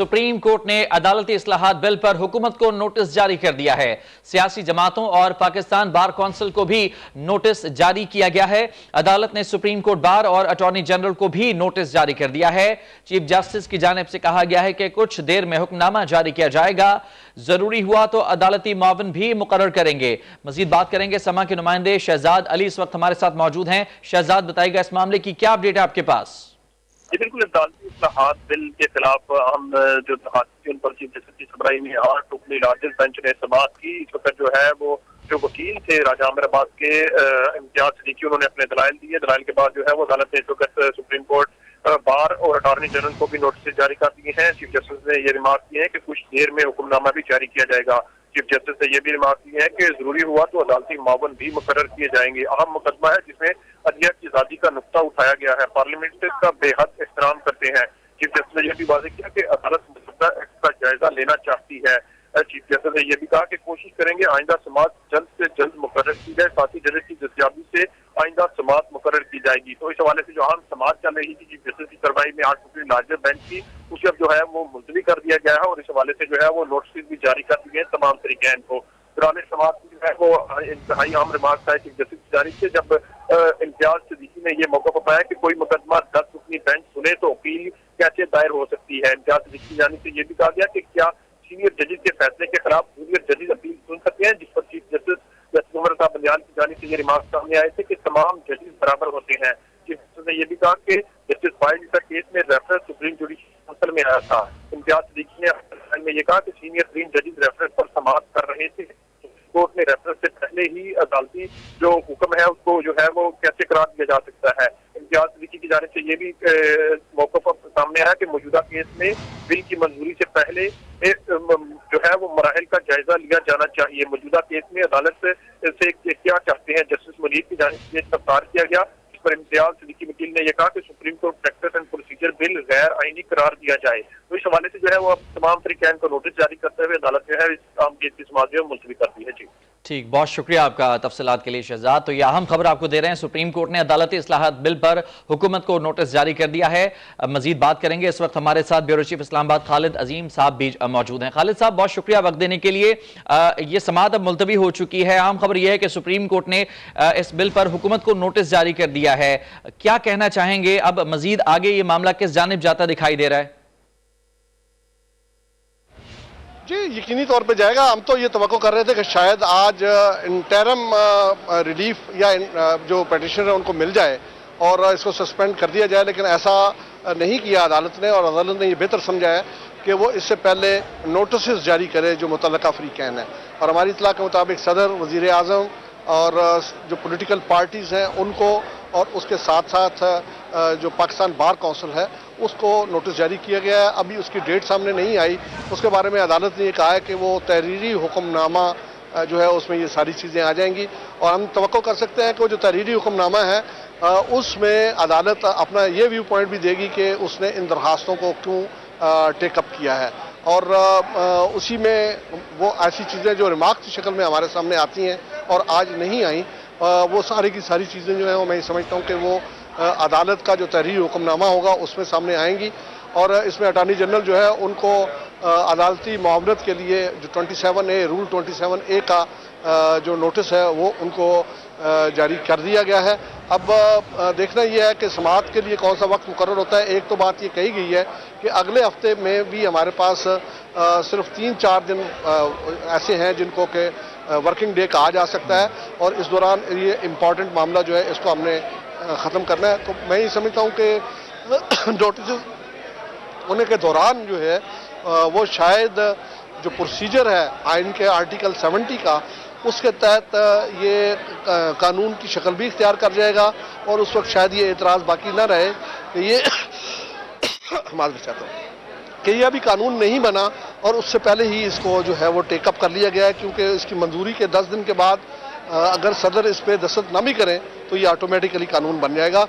Supreme court ने अदालती असलाहत bill पर हुकूमत को नोटिस जारी कर दिया है। सियासी जमातों और पाकिस्तान बार काउंसिल को भी नोटिस जारी किया गया है। अदालत ने सुप्रीम कोर्ट बार और अटॉर्नी जनरल को भी नोटिस जारी कर दिया है। चीफ जस्टिस की जानब से कहा गया है कि कुछ देर में हुक्मनामा जारी किया जाएगा। ज़रूरी हुआ तो अदालती मावन भी मुकर करेंगे। मजीद बात करेंगे समा के नुमाइंदे शहजाद अली इस वक्त हमारे साथ मौजूद हैं। शहजाद बताएगा इस मामले की क्या अपडेट है आपके पास? जी, बिल्कुल अदालती इस्लाहात बिल के खिलाफ हम जो उन पर चीफ जस्टिस की सबराई में आठ टुकड़ी लार्जेस्ट बेंच ने समाप्त की। इस वक्त जो है वो जो वकील थे राजा आमिराबाद के इम्तियाज़ सदीकी उन्होंने अपने दलाइल दिए। दलाइल के बाद जो है वो अदालत ने इस वक्त सुप्रीम कोर्ट बार और अटॉर्नी जनरल को भी नोटिस जारी कर दिए हैं। चीफ जस्टिस ने ये रिमार्क किए हैं कि कुछ देर में हुक्मनामा भी जारी किया जाएगा। चीफ जस्टिस ने यह भी रिमार्क की है कि ज़रूरी हुआ तो अदालती मावन भी मुकर किए जाएँगे। अहम मुकदमा है जिसमें अदियत की आज़ादी का नुकता उठाया गया है। पार्लियामेंट का बेहद एहतराम करते हैं। चीफ जस्टिस ने यह भी वाजे किया कि अदालत एक्ट का जायजा लेना चाहती है। चीफ जस्टिस ने यह भी कहा कि कोशिश करेंगे आइंदा समाज जल्द से जल्द मुकर की जाए, साथ ही जजेस की दस्तियाबी से आइंदा समाज मुकर की जाएगी। तो इस हवाले से जो आम समाज चल रही थी, चीफ जस्टिस की कार्रवाई में आठ सुप्रीम लार्जर बेंच की उसे अब जो है वो मुलतवी कर दिया गया है और इस हवाले से जो है वो नोटिस भी जारी कर दिए हैं तमाम तरीके को पुराने समाज की जो है वो इंतहाई आम रिमार्क था चीफ जस्टिस की जारी से जब इम्तियाज़ सदीकी ने यह मौका बताया कि कोई मुकदमा दस रुकनी बेंच सुने तो अपील कैसे दायर हो सकती है? इम्तियाज़ सदीकी की जानी से यह भी कहा गया कि क्या सीनियर जजेस के फैसले के खिलाफ जूनियर जजेस अपील सुन सकते हैं, जिस पर चीफ जस्टिस जस्टिस उमर साहब बंदियाल की जानी से ये रिमार्क सामने आए थे कि तमाम जजेस बराबर होते हैं। चीफ जस्टिस ने यह भी कहा कि जस्टिस फ़ाइल का केस में रेफरेंस सुप्रीम जुडिशियल काउंसिल में आया था। इम्तियाज़ सदीकी ने में ये कहा कि सीनियर तीन जजेस रेफरेंस पर समाप्त कर रहे थे। कोर्ट ने रेफरेंस से पहले ही अदालती जो हुक्म है, उसको जो है वो कैसे करार दिया जा सकता है? इम्तियाज़ सदीकी की जाने से ये भी मौके पर सामने आया कि मौजूदा केस में बिल की मंजूरी से पहले जो है वो मराहल का जायजा लिया जाना चाहिए। मौजूदा केस में अदालत से क्या चाहते हैं? जस्टिस मजीद की जाने से गिरफ़्तार किया गया। इस पर इम्तियाज़ वकील ने यह कहा कि supreme court practice and procedure bill गैर आईनी करार दिया जाए। तो इस हवाले से जो है वो अब तमाम तरीके को नोटिस जारी करते हुए अदालत जो है इस केस की समाज जो है मुलतवी कर दी है। जी। ठीक, बहुत शुक्रिया आपका तफसलात के लिए शहजाद। तो यह अहम खबर आपको दे रहे हैं, सुप्रीम कोर्ट ने अदालती असलाहत बिल पर हुकूमत को नोटिस जारी कर दिया है। मजीद बात करेंगे, इस वक्त हमारे साथ ब्यूरो चीफ इस्लामाबाद खालिद अजीम साहब भी मौजूद हैं। खालिद साहब, बहुत शुक्रिया वक्त देने के लिए। ये समात अब मुलतवी हो चुकी है। अहम खबर यह है कि सुप्रीम कोर्ट ने इस बिल पर हुकूमत को नोटिस जारी कर दिया है। क्या कहना चाहेंगे? अब मजीद आगे ये मामला किस जानब जाता दिखाई दे रहा है? जी, यकीनी तौर पे जाएगा। हम तो ये तो कर रहे थे कि शायद आज इंटरम रिलीफ या जो पटिशनर है, उनको मिल जाए और इसको सस्पेंड कर दिया जाए, लेकिन ऐसा नहीं किया अदालत ने और अदालत ने ये बेहतर समझा है कि वो इससे पहले नोटिस जारी करे, जो मुतल अफ्रीकैन है। और हमारी इतला के मुताबिक सदर वज़ीर अजम और जो पोलिटिकल पार्टीज़ हैं, उनको और उसके साथ साथ जो पाकिस्तान बार कौंसिल है उसको नोटिस जारी किया गया है। अभी उसकी डेट सामने नहीं आई। उसके बारे में अदालत ने कहा है कि वो तहरीरी हुक्मनामा जो है उसमें ये सारी चीज़ें आ जाएँगी और हम तो कर सकते हैं कि वो जो तहरीरी हुक्मनामा है उसमें अदालत अपना ये व्यू पॉइंट भी देगी कि उसने इन दरखास्तों को क्यों टेकअप किया है। और उसी में वो ऐसी चीज़ें जो रिमार्क की शक्ल में हमारे सामने आती हैं और आज नहीं आई वो सारी की सारी चीज़ें जो है मैं समझता हूँ कि वो अदालत का जो तहरीर हुक्मनामा होगा, उसमें सामने आएँगी। और इसमें अटॉर्नी जनरल जो है, उनको अदालती मामलत के लिए जो 27 ए, रूल 27 ए का जो नोटिस है, वो उनको जारी कर दिया गया है। अब देखना यह है कि समात के लिए कौन सा वक्त मुकर होता है। एक तो बात ये कही गई है कि अगले हफ़्ते में भी हमारे पास सिर्फ़ तीन चार दिन ऐसे हैं जिनको के वर्किंग डे कहा जा सकता है। और इस दौरान ये इंपॉर्टेंट मामला जो है, इसको हमने ख़त्म करना है तो मैं ये समझता हूँ कि नोटिस होने के दौरान जो है वो शायद जो प्रोसीजर है आइन के आर्टिकल 70 का, उसके तहत ये कानून की शक्ल भी इख्तियार कर जाएगा और उस वक्त शायद ये एतराज़ बाकी ना रहे। कि ये माल चाहता हूँ कि यह अभी कानून नहीं बना और उससे पहले ही इसको जो है वो टेकअप कर लिया गया है, क्योंकि इसकी मंजूरी के दस दिन के बाद अगर सदर इस पर दस्तखत ना भी करें तो ये ऑटोमेटिकली कानून बन जाएगा।